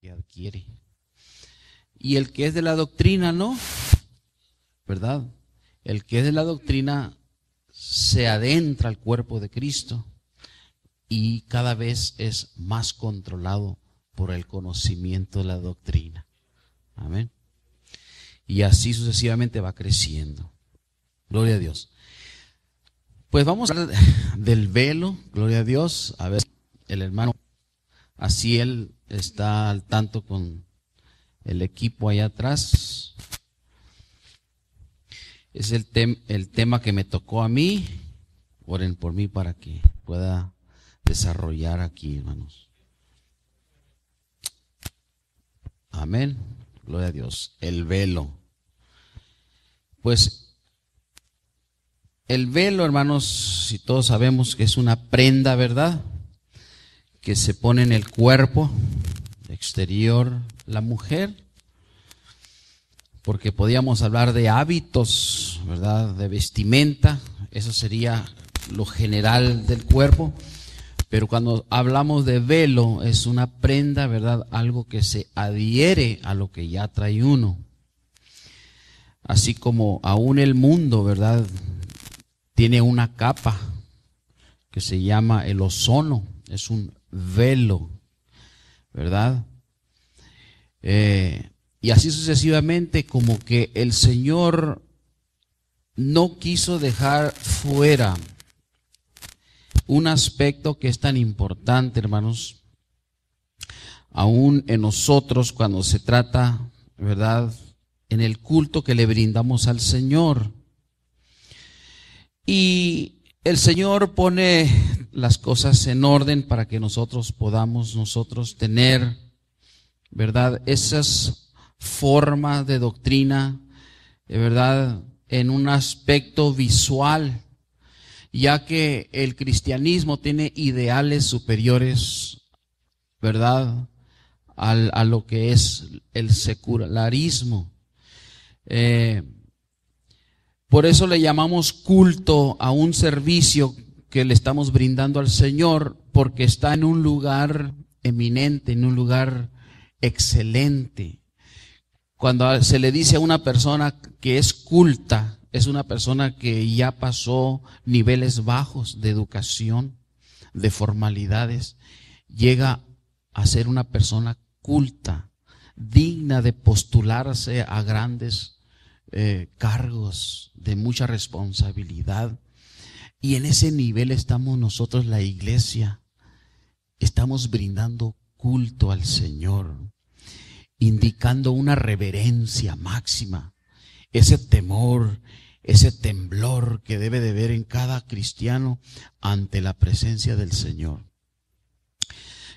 que adquiere. Y el que es de la doctrina, no, ¿verdad? El que es de la doctrina se adentra al cuerpo de Cristo y cada vez es más controlado por el conocimiento de la doctrina. Amén. Y así sucesivamente va creciendo. Gloria a Dios. Pues vamos a hablar del velo, gloria a Dios. A ver, el hermano, así él está al tanto con el equipo allá atrás. Es el, el tema que me tocó a mí. Oren por mí para que pueda desarrollar aquí, hermanos. Amén. Gloria a Dios. El velo. Pues el velo, hermanos, si todos sabemos que es una prenda, ¿verdad? Que se pone en el cuerpo exterior la mujer, porque podíamos hablar de hábitos, ¿verdad? De vestimenta, eso sería lo general del cuerpo, pero cuando hablamos de velo es una prenda, ¿verdad? Algo que se adhiere a lo que ya trae uno. Así como aún el mundo, ¿verdad? tiene una capa que se llama el ozono, es un velo, ¿verdad? Eh, y así sucesivamente como que el Señor no quiso dejar fuera un aspecto que es tan importante, hermanos, aún en nosotros cuando se trata, ¿verdad? En el culto que le brindamos al Señor. Y el Señor pone las cosas en orden para que nosotros podamos nosotros tener, ¿verdad? Esas formas de doctrina, ¿verdad? En un aspecto visual, ya que el cristianismo tiene ideales superiores, ¿verdad? a lo que es el secularismo. Eh, por eso le llamamos culto a un servicio que le estamos brindando al Señor, porque está en un lugar eminente, en un lugar excelente. Cuando se le dice a una persona que es culta, es una persona que ya pasó niveles bajos de educación, de formalidades, llega a ser una persona culta, digna de postularse a grandes eh, cargos de mucha responsabilidad. Y en ese nivel estamos nosotros, la iglesia. Estamos brindando culto al Señor, indicando una reverencia máxima, ese temor, ese temblor que debe de ver en cada cristiano ante la presencia del Señor.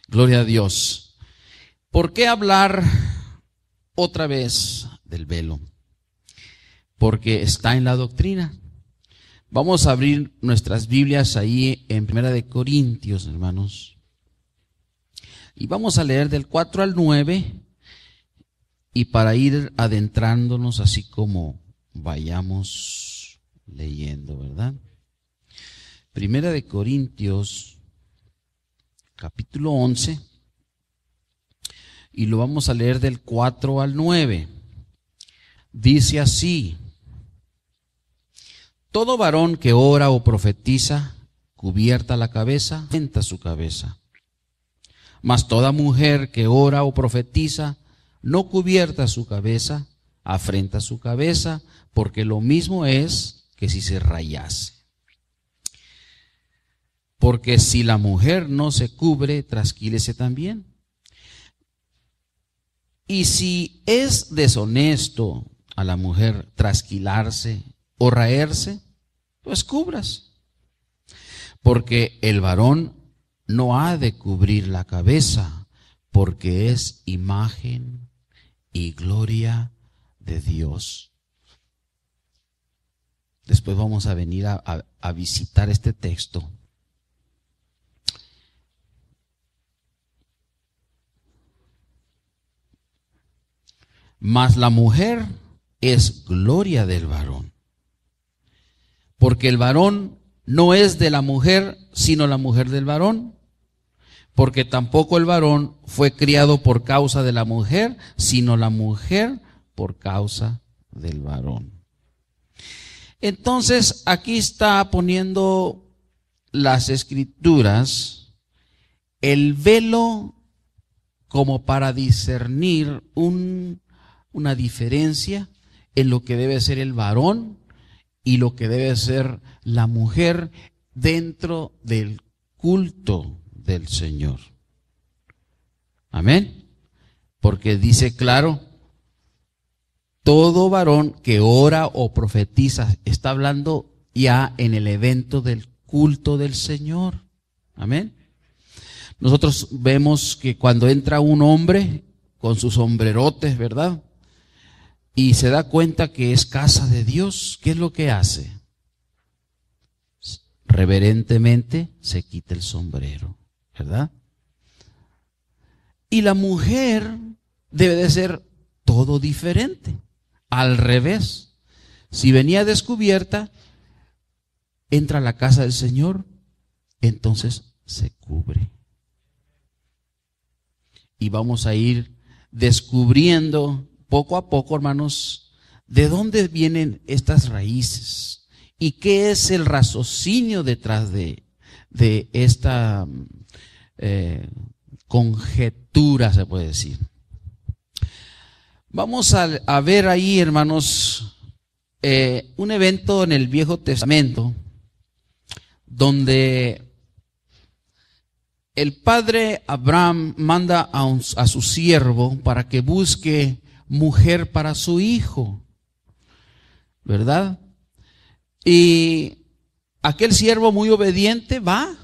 Gloria a Dios. ¿Por qué hablar otra vez del velo? porque está en la doctrina. Vamos a abrir nuestras Biblias ahí en Primera de Corintios, hermanos. Y vamos a leer del 4 al 9 y para ir adentrándonos así como vayamos leyendo, ¿verdad? Primera de Corintios, capítulo 11, y lo vamos a leer del 4 al 9. Dice así, todo varón que ora o profetiza, cubierta la cabeza, venta su cabeza. Mas toda mujer que ora o profetiza, no cubierta su cabeza, afrenta su cabeza, porque lo mismo es que si se rayase. Porque si la mujer no se cubre, trasquílese también. Y si es deshonesto a la mujer trasquilarse o raerse, pues cubras. Porque el varón no ha de cubrir la cabeza, porque es imagen y gloria de Dios. Después vamos a venir a, a visitar este texto. Mas la mujer es gloria del varón porque el varón no es de la mujer, sino la mujer del varón. porque tampoco el varón fue criado por causa de la mujer, sino la mujer por causa del varón. Entonces, aquí está poniendo las escrituras el velo como para discernir una diferencia en lo que debe ser el varón y lo que debe ser la mujer dentro del culto del Señor. Amén. Porque dice claro, todo varón que ora o profetiza está hablando ya en el evento del culto del Señor. Amén. Nosotros vemos que cuando entra un hombre con sus sombrerotes, ¿verdad? Y se da cuenta que es casa de Dios, ¿qué es lo que hace? Reverentemente se quita el sombrero, ¿verdad? Y la mujer debe de ser todo diferente, al revés. Si venía descubierta, entra a la casa del Señor, entonces se cubre. Y vamos a ir descubriendo poco a poco, hermanos, de dónde vienen estas raíces y qué es el raciocinio detrás de, de esta eh, conjetura, se puede decir. Vamos a, ver ahí, hermanos, eh, un evento en el Viejo Testamento donde el padre Abraham manda a, a, su siervo para que busque mujer para su hijo, ¿verdad? Y aquel siervo muy obediente va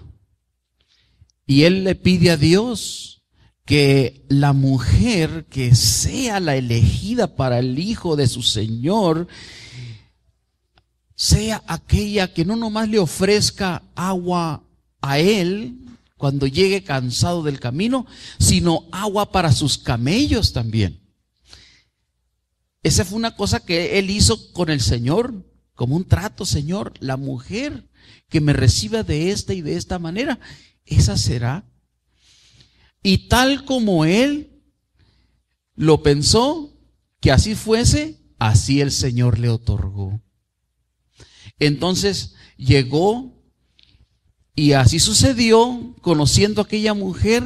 y él le pide a Dios que la mujer que sea la elegida para el hijo de su Señor sea aquella que no nomás le ofrezca agua a él cuando llegue cansado del camino, sino agua para sus camellos también. Esa fue una cosa que él hizo con el Señor, como un trato, Señor, la mujer que me reciba de esta y de esta manera, esa será. Y tal como él lo pensó, que así fuese, así el Señor le otorgó. Entonces llegó y así sucedió, conociendo a aquella mujer,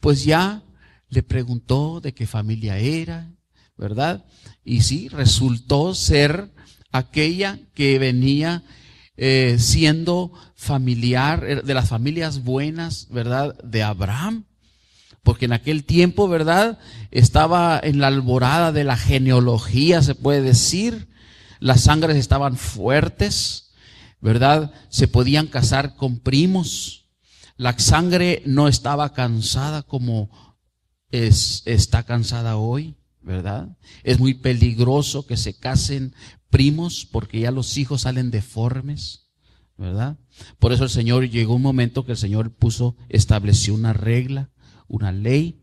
pues ya le preguntó de qué familia era, ¿verdad? Y sí, resultó ser aquella que venía eh, siendo familiar eh, de las familias buenas, ¿verdad? De Abraham. Porque en aquel tiempo, ¿verdad? Estaba en la alborada de la genealogía, se puede decir las sangres estaban fuertes, ¿verdad? Se podían casar con primos. La sangre no estaba cansada como es, está cansada hoy, ¿verdad? Es muy peligroso que se casen primos porque ya los hijos salen deformes, ¿verdad? Por eso el Señor llegó un momento que el Señor puso, estableció una regla, una ley,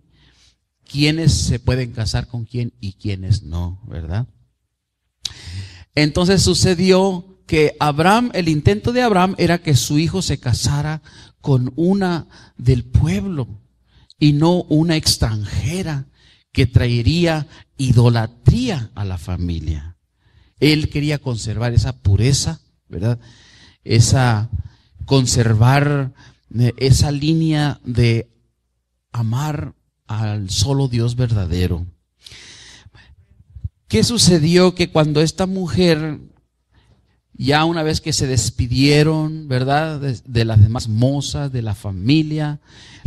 quiénes se pueden casar con quién y quiénes no, ¿verdad? Entonces sucedió que Abraham, el intento de Abraham era que su hijo se casara con una del pueblo y no una extranjera que traería idolatría a la familia. Él quería conservar esa pureza, ¿verdad? Esa, conservar eh, esa línea de amar al solo Dios verdadero. ¿Qué sucedió? Que cuando esta mujer, ya una vez que se despidieron, ¿verdad? De, las demás mozas, de la familia,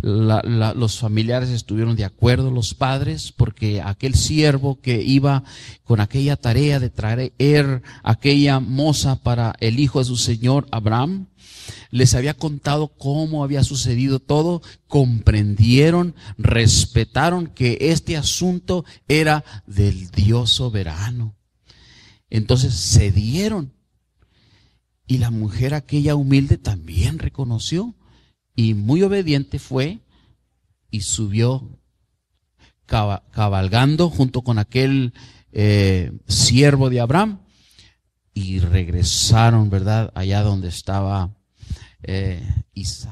los familiares estuvieron de acuerdo, los padres, porque aquel siervo que iba con aquella tarea de traer aquella moza para el hijo de su señor Abraham, les había contado cómo había sucedido todo, comprendieron, respetaron que este asunto era del Dios soberano. Entonces cedieron. Y la mujer aquella humilde también reconoció y muy obediente fue y subió cabalgando junto con aquel eh, siervo de Abraham y regresaron, ¿verdad? Allá donde estaba eh, Isaac.